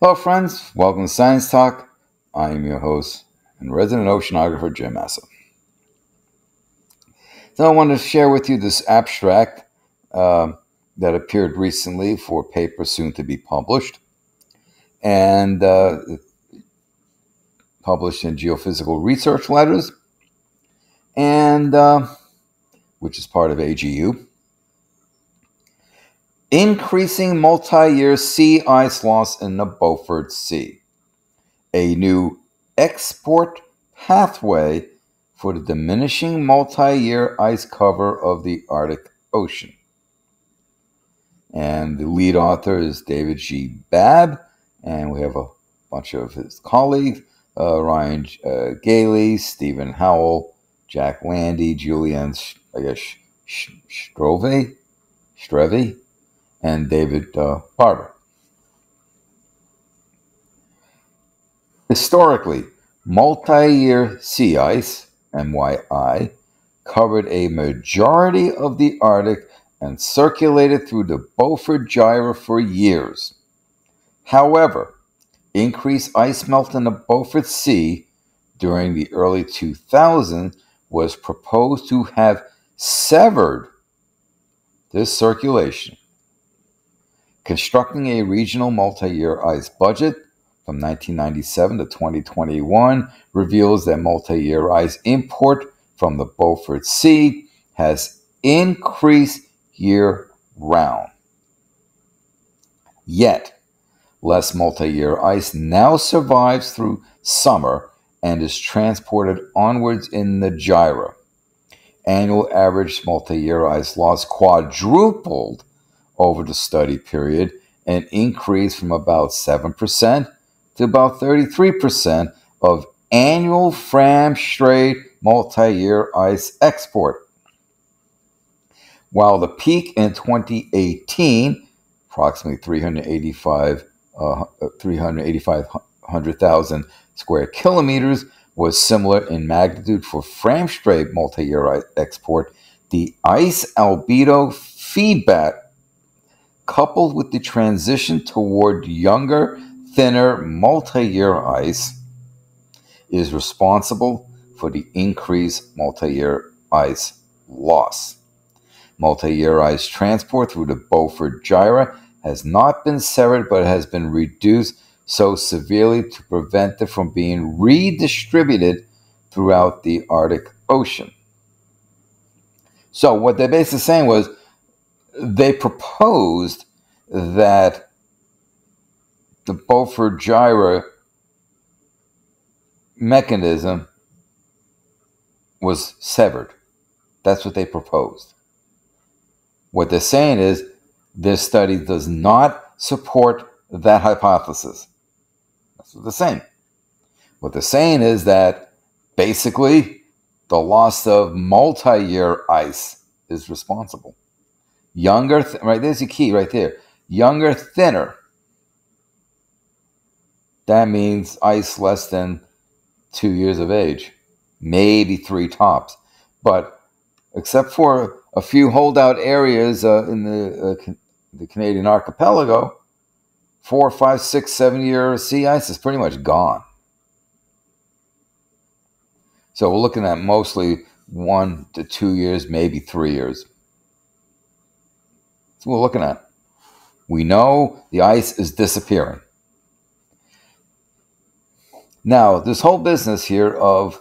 Hello, friends. Welcome to Science Talk. I am your host and resident oceanographer, Jim Massa. So, I wanted to share with you this abstract uh, that appeared recently for a paper soon to be published and uh, published in Geophysical Research Letters, and uh, which is part of AGU increasing multi year sea ice loss in the Beaufort Sea, a new export pathway for the diminishing multi year ice cover of the Arctic Ocean. And the lead author is David G. Babb, and we have a bunch of his colleagues uh, Ryan uh, Gailey, Stephen Howell, Jack Landy, Julian, I guess, Strove, Streve, and David uh, Barber. Historically, multi year sea ice, MYI, covered a majority of the Arctic and circulated through the Beaufort Gyre for years. However, increased ice melt in the Beaufort Sea during the early 2000s was proposed to have severed this circulation constructing a regional multi year ice budget from 1997 to 2021 reveals that multi year ice import from the Beaufort Sea has increased year round. Yet, less multi year ice now survives through summer and is transported onwards in the gyre. Annual average multi year ice loss quadrupled over the study period and increased from about 7% to about 33% of annual Fram Strait multi year ice export. While the peak in 2018, approximately 385, uh, 385,000 square kilometers, was similar in magnitude for Fram Strait multi year export, the ice albedo feedback coupled with the transition toward younger, thinner, multi year ice, is responsible for the increased multi year ice loss. Multi year ice transport through the Beaufort Gyre has not been severed but has been reduced so severely to prevent it from being redistributed throughout the Arctic Ocean. So, what they're basically saying was they proposed that the Beaufort gyre mechanism was severed. That's what they proposed. What they're saying is this study does not support that hypothesis. That's what they're saying. What they're saying is that basically the loss of multi year ice is responsible. Younger, th- right there's the key right there. Younger, thinner. That means ice less than two years of age, maybe three tops. But except for a few holdout areas uh, in the, uh, the Canadian archipelago, four, five, six, seven year sea ice is pretty much gone. So we're looking at mostly one to two years, maybe three years. That's what we're looking at. We know the ice is disappearing. Now, this whole business here of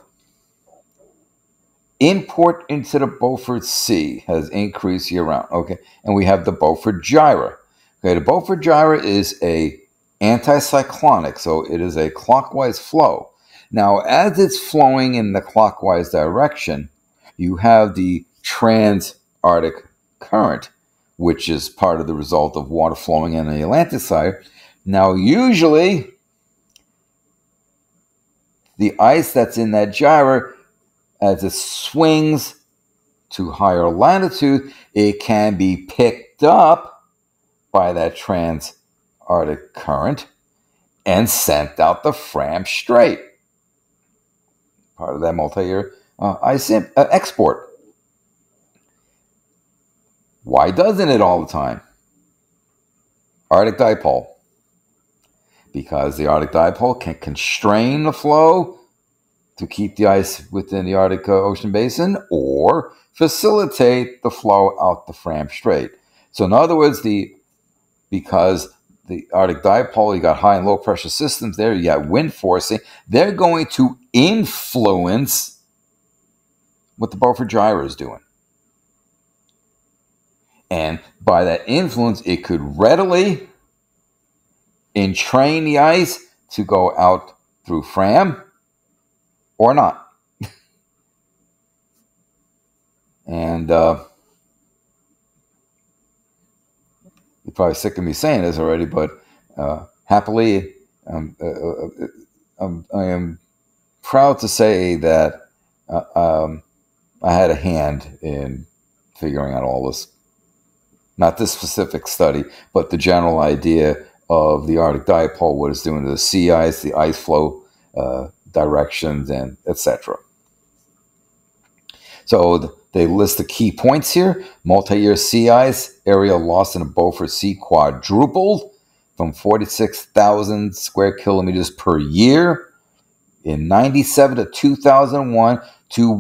import into the Beaufort Sea has increased year round. Okay, and we have the Beaufort Gyre. Okay, the Beaufort Gyre is a anticyclonic, so it is a clockwise flow. Now, as it's flowing in the clockwise direction, you have the trans-Arctic current which is part of the result of water flowing in the Atlantic side. Now, usually, the ice that's in that gyre, as it swings to higher latitude, it can be picked up by that trans-Arctic current and sent out the Fram Strait. Part of that multi-year uh, ice uh, export. Why doesn't it all the time? Arctic dipole. because the Arctic dipole can constrain the flow to keep the ice within the Arctic Ocean basin or facilitate the flow out the Fram Strait. So, in other words, the because the Arctic dipole, you got high and low pressure systems there, you got wind forcing, they're going to influence what the Beaufort gyre is doing. And by that influence, it could readily entrain the ice to go out through Fram or not. and uh, you're probably sick of me saying this already, but uh, happily, um, uh, uh, um, I am proud to say that uh, um, I had a hand in figuring out all this. Not this specific study, but the general idea of the Arctic dipole, what it's doing to the sea ice, the ice flow uh, directions, and etc. So they list the key points here. Multi-year sea ice area lost in the Beaufort Sea quadrupled from 46,000 square kilometers per year in 97 to 2001 to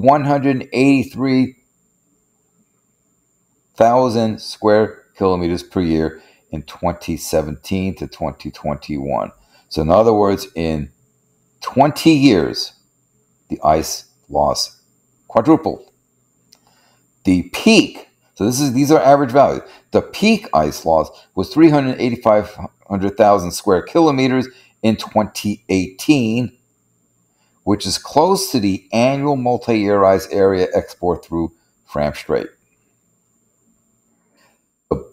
183,000 square kilometers per year in 2017 to 2021. So, in other words, in 20 years, the ice loss quadrupled. The peak, so this is these are average values. The peak ice loss was 385,000 square kilometers in 2018, which is close to the annual multi-year ice area export through Fram Strait.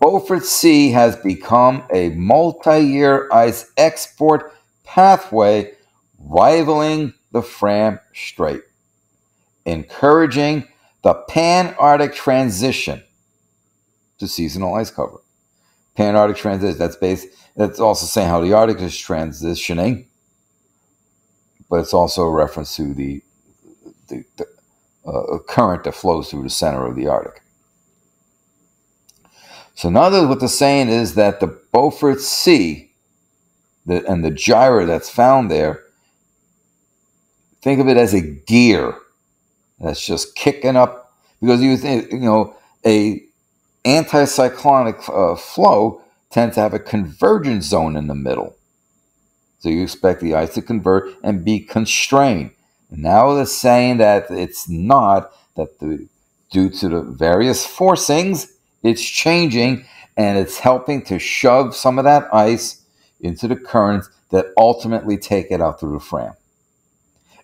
Beaufort Sea has become a multi-year ice export pathway rivaling the Fram Strait, encouraging the Pan-Arctic transition to seasonal ice cover. Pan-Arctic transition, that's based, that's also saying how the Arctic is transitioning, but it's also a reference to the, the, the uh, current that flows through the center of the Arctic. So now that what they're saying is that the Beaufort Sea the, and the gyre that's found there, think of it as a gear that's just kicking up because you think you know a anticyclonic uh, flow tends to have a convergence zone in the middle. So you expect the ice to convert and be constrained. Now they're saying that it's not that the due to the various forcings it's changing and it's helping to shove some of that ice into the currents that ultimately take it out through the Fram,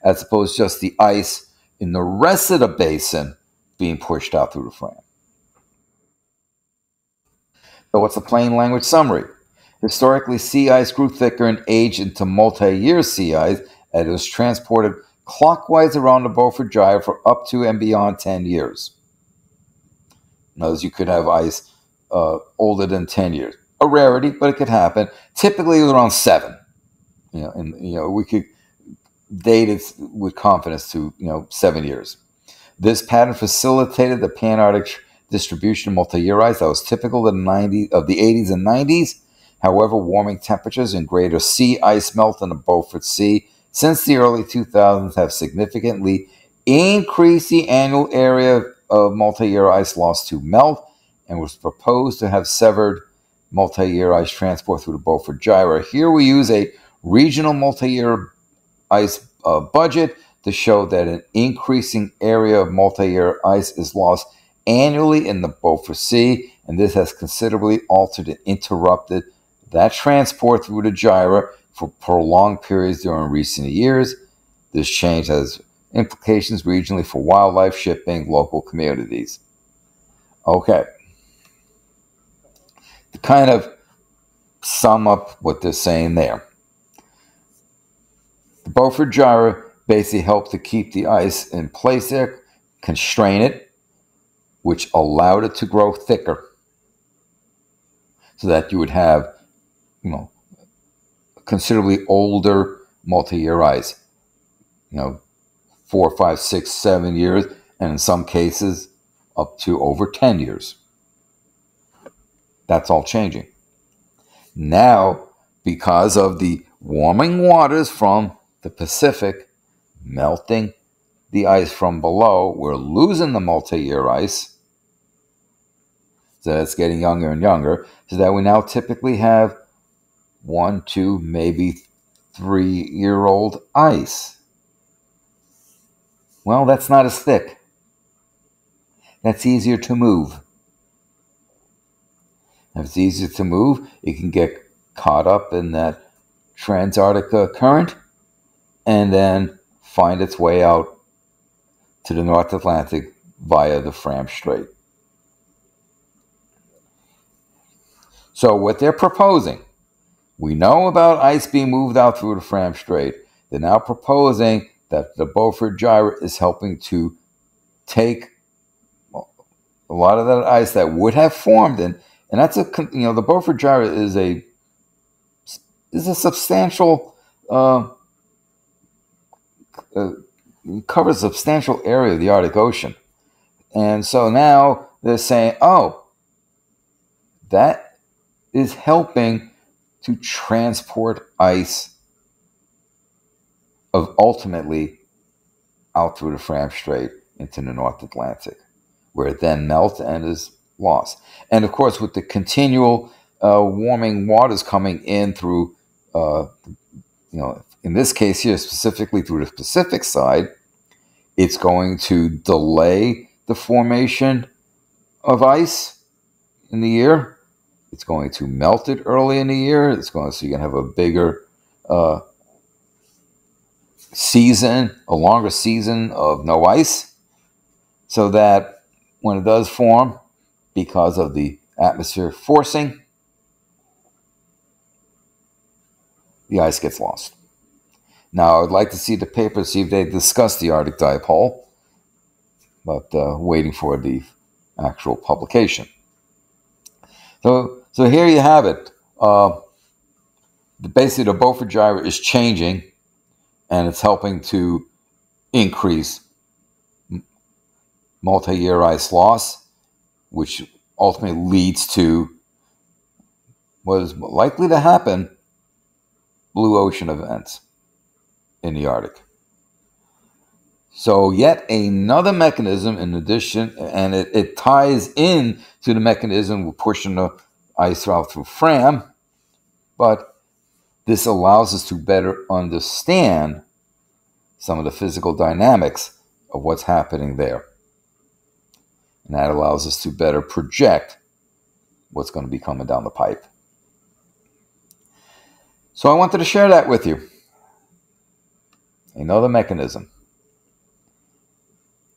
as opposed to just the ice in the rest of the basin being pushed out through the Fram. So, what's the plain language summary? Historically, sea ice grew thicker and aged into multi year sea ice and it was transported clockwise around the Beaufort Gyre for up to and beyond 10 years knows you could have ice uh, older than 10 years. A rarity, but it could happen. Typically, it was around seven. You know, and you know we could date it with confidence to you know seven years. This pattern facilitated the pan-Arctic distribution of multi-year ice that was typical of the 90s, of the 80s and 90s. However, warming temperatures and greater sea ice melt in the Beaufort Sea since the early 2000s have significantly increased the annual area of multi-year ice loss to melt and was proposed to have severed multi-year ice transport through the Beaufort Gyre. Here we use a regional multi-year ice uh, budget to show that an increasing area of multi-year ice is lost annually in the Beaufort Sea, and this has considerably altered and interrupted that transport through the gyre for prolonged periods during recent years. This change has implications regionally for wildlife, shipping, local communities. Okay. To kind of sum up what they're saying there, the Beaufort Gyre basically helped to keep the ice in place there, constrain it, which allowed it to grow thicker so that you would have, you know, considerably older multi-year ice. You know, four, five, six, seven years, and in some cases, up to over 10 years. That's all changing. Now, because of the warming waters from the Pacific melting the ice from below. We're losing the multi year ice. So it's getting younger and younger. So that we now typically have one, two, maybe three year old ice. Well, that's not as thick. That's easier to move. If it's easier to move, it can get caught up in that Transantarctica current and then find its way out to the North Atlantic via the Fram Strait. So, what they're proposing, we know about ice being moved out through the Fram Strait. They're now proposing that the Beaufort Gyre is helping to take a lot of that ice that would have formed, and and that's a you know the Beaufort Gyre is a is a substantial uh, uh, covers a substantial area of the Arctic Ocean, and so now they're saying, oh, that is helping to transport ice of ultimately out through the Fram Strait into the North Atlantic, where it then melts and is lost. And of course, with the continual uh, warming waters coming in through, uh, you know, in this case here specifically through the Pacific side, it's going to delay the formation of ice in the year. It's going to melt it early in the year. It's going to, so you can have a bigger uh, season, a longer season of no ice, so that when it does form, because of the atmosphere forcing, the ice gets lost. Now, I would like to see the paper, see if they discuss the Arctic dipole, but uh, waiting for the actual publication. So, so here you have it. Uh, basically, the Beaufort gyre is changing, and it's helping to increase multi-year ice loss, which ultimately leads to what is likely to happen: blue ocean events in the Arctic. So yet another mechanism in addition, and it, it ties in to the mechanism we're pushing the ice out through Fram, but this allows us to better understand some of the physical dynamics of what's happening there. And that allows us to better project what's going to be coming down the pipe. So I wanted to share that with you another mechanism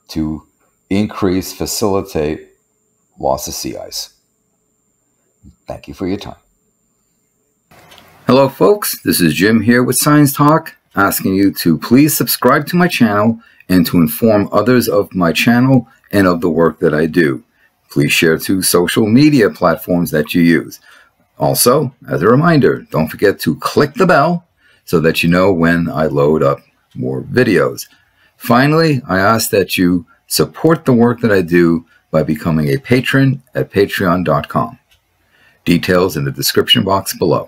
to increase, facilitate loss of sea ice. Thank you for your time. Hello, folks. This is Jim here with Science Talk, asking you to please subscribe to my channel and to inform others of my channel and of the work that I do. Please share to social media platforms that you use. Also, as a reminder, don't forget to click the bell so that you know when I load up more videos. Finally, I ask that you support the work that I do by becoming a patron at patreon.com. Details in the description box below.